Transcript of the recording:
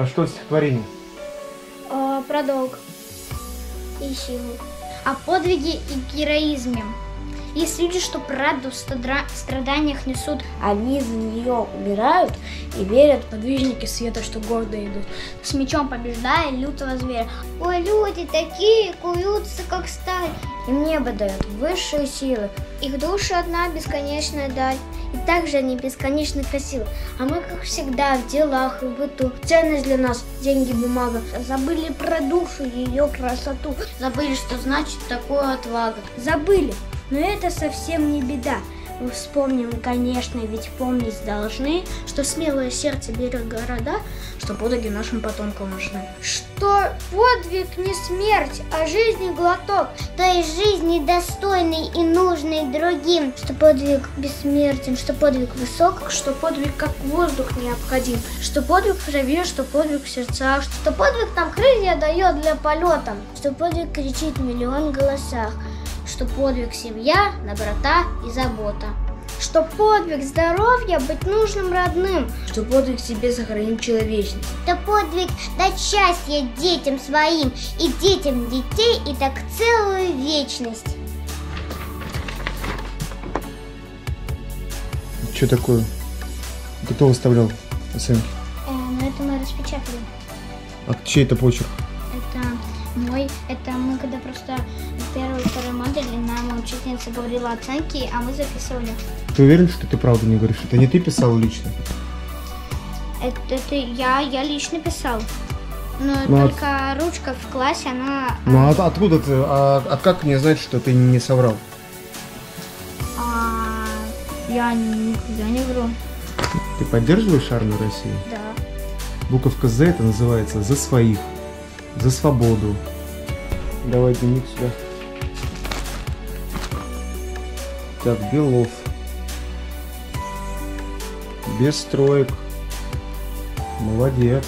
Про что стихотворение? А, про долг и силу. О подвиге и героизме. Есть люди, что правду в страданиях несут. Они за нее умирают и верят подвижники света, что гордо идут. С мечом побеждая лютого зверя. Ой, люди такие куются, как сталь. Им небо дает высшие силы. Их души одна бесконечная даль. И также они бесконечно красивы. А мы, как всегда, в делах и в быту. Ценность для нас – деньги, бумага. Забыли про душу, ее красоту. Забыли, что значит такое отвага. Забыли. Но это совсем не беда. Мы вспомним, конечно, ведь помнить должны, что смелое сердце берет города, что подвиги нашим потомкам нужны. Что подвиг не смерть, а жизнь и глоток. То есть жизни достойный и нужный другим. Что подвиг бессмертен, что подвиг высок, что подвиг как воздух необходим, что подвиг в крови, что подвиг в сердцах, Что подвиг нам крылья дает для полета. что подвиг кричит в миллион голосах, что подвиг семья, доброта и забота. Что подвиг здоровья быть нужным родным. Что подвиг себе сохранить человечность. Что подвиг дать счастье детям своим и детям детей и так целую вечность. Что такое? Ты кто выставлял оценки? Э, но это мы распечатали. А чей это почерк? Это мой, это мы когда просто первую и вторую модули нам учительница говорила оценки, а мы записывали. Ты уверен, что ты правду не говоришь? Это не ты писал лично? Это, это я, я лично писал. Но Ну, а- только ручка в классе, она... Ну а от- откуда ты? А, а как мне знать, что ты не соврал? а, я никогда не вру. Ты поддерживаешь армию России? Да. Буковка З это называется за своих, за свободу. Давай дневник сюда. Так, Белов. Без строек. Молодец.